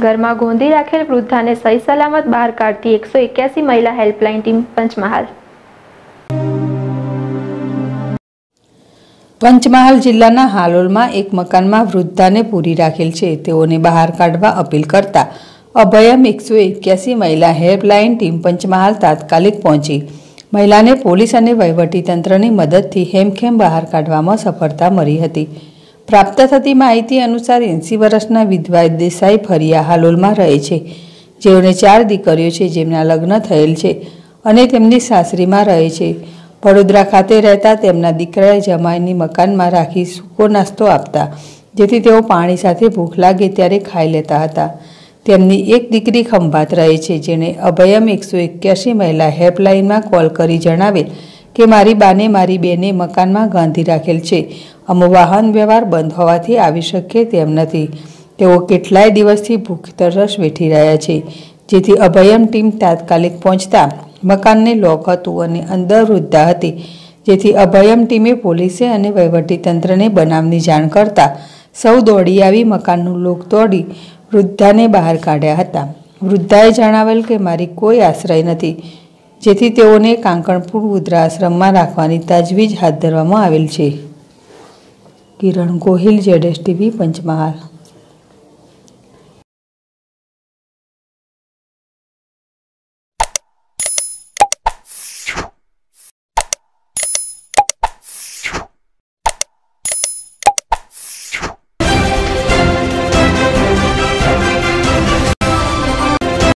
ઘરમાં ગોંધી રાખેલ વૃદ્ધાને સહી સલામત બહાર કાઢતી એકસો એક્યાસી મહિલા હેલ્પલાઇન ટીમ પંચમહાલ. પંચમહાલ જિલ્લાના હાલોલમાં એક મકાનમાં વૃદ્ધાને પૂરી રાખેલ છે. તેઓને બહાર કાઢવા અપીલ કરતા અભયમ એકસો એક્યાસી મહિલા હેલ્પલાઇન ટીમ પંચમહાલ તાત્કાલિક પહોંચી. મહિલાને પોલીસ અને વહીવટીતંત્રની મદદથી હેમખેમ બહાર કાઢવામાં સફળતા મળી હતી. પ્રાપ્ત થતી માહિતી અનુસાર એંસી વર્ષના વિધવા દેસાઈ ફરિયા હાલોલમાં રહે છે. જેઓને ચાર દીકરીઓ છે, જેમના લગ્ન થયેલ છે અને તેમની સાસરીમાં રહે છે. વડોદરા ખાતે રહેતા તેમના દીકરાએ જમાઈની મકાનમાં રાખી સૂકો નાસ્તો આપતા, જેથી તેઓ પાણી સાથે ભૂખ લાગે ત્યારે ખાઈ લેતા હતા. તેમની એક દીકરી ખંભાત રહે છે, જેણે અભયમ એકસો એક્યાસી મહિલા હેલ્પલાઇનમાં કોલ કરી જણાવેલ કે મારી બાને મારી બેને મકાનમાં ગાંધી રાખેલ છે. અમો વાહન વ્યવહાર બંધ હોવાથી આવી શકે તેમ નથી. તેઓ કેટલાય દિવસથી ભૂખ તરસ વેઠી રહ્યા છે, જેથી અભયમ ટીમ તાત્કાલિક પહોંચતા મકાનને લોક હતું અને અંદર વૃદ્ધા હતી, જેથી અભયમ ટીમે પોલીસે અને વહીવટીતંત્રને બનાવની જાણ કરતા સૌ દોડી આવી મકાનનું લોક તોડી વૃદ્ધાને બહાર કાઢ્યા હતા. વૃદ્ધાએ જણાવેલ કે, મારી કોઈ આશ્રય નથી, જેથી તેઓને કાંકણપુર વૃદ્ધાશ્રમમાં રાખવાની તજવીજ હાથ ધરવામાં આવેલ છે. કિરણ ગોહિલ જેડેશ ટીવી પંચમહાલ.